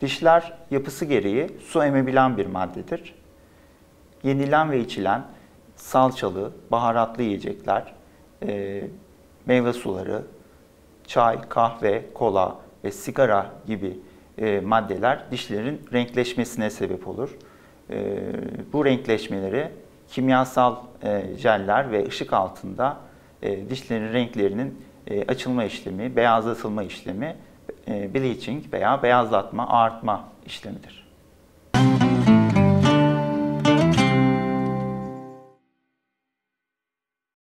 Dişler yapısı gereği su emebilen bir maddedir. Yenilen ve içilen salçalı, baharatlı yiyecekler, e, meyve suları, çay, kahve, kola ve sigara gibi e, maddeler dişlerin renkleşmesine sebep olur. E, bu renkleşmeleri kimyasal e, jeller ve ışık altında e, dişlerin renklerinin e, açılma işlemi, beyazlatılma işlemi, e, bleaching veya beyazlatma, ağartma işlemidir.